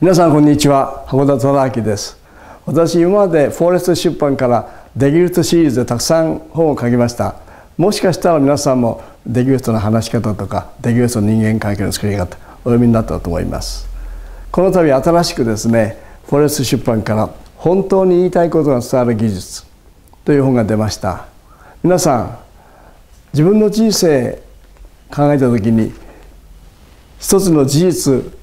皆さんこんにちは。函館忠明です。私今までフォーレスト出版からデギルトシリーズでたくさん本を書きました。もしかしたら皆さんもデギルトの話し方とかデギルトの人間関係の作り方お読みになったと思います。この度新しくですねフォーレスト出版から本当に言いたいことが伝わる技術という本が出ました。皆さん自分の人生考えた時に一つの事実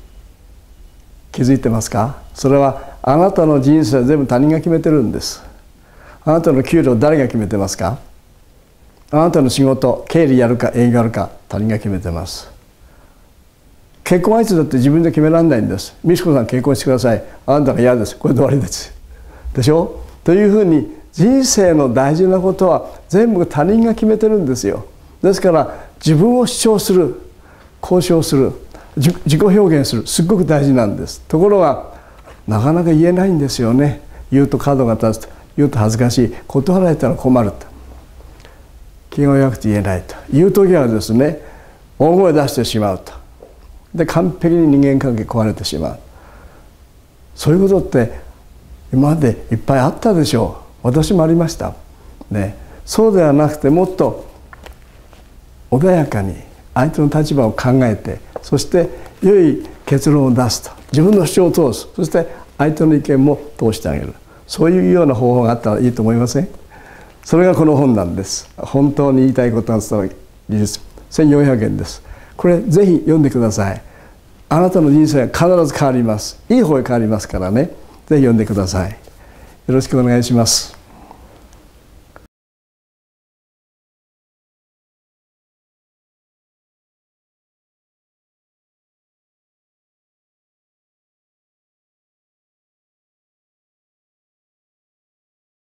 気づいてますか？それはあなたの人生は全部他人が決めてるんです。あなたの給料誰が決めてますか？あなたの仕事経理やるか営業やるか他人が決めてます。結婚相手だって自分で決められないんです。美智子さん結婚してください。あなたが嫌です。これで終わりです。でしょ？というふうに人生の大事なことは全部他人が決めてるんですよ。ですから自分を主張する交渉する自己表現する。すっごく大事なんです。ところがなかなか言えないんですよね。言うと角が立つと。言うと恥ずかしい。断られたら困ると。気が弱くて言えないと。いう時はですね大声出してしまうと。で完璧に人間関係壊れてしまう。そういうことって今までいっぱいあったでしょう。私もありました。ね。そうではなくてもっと穏やかに相手の立場を考えてそして良い結論を出すと。自分の主張を通す。そして相手の意見も通してあげる。そういうような方法があったらいいと思いません？それがこの本なんです。本当に言いたいことが伝わる技術1400円です。これぜひ読んでください。あなたの人生は必ず変わります。いい方へ変わりますからね。ぜひ読んでください。よろしくお願いします。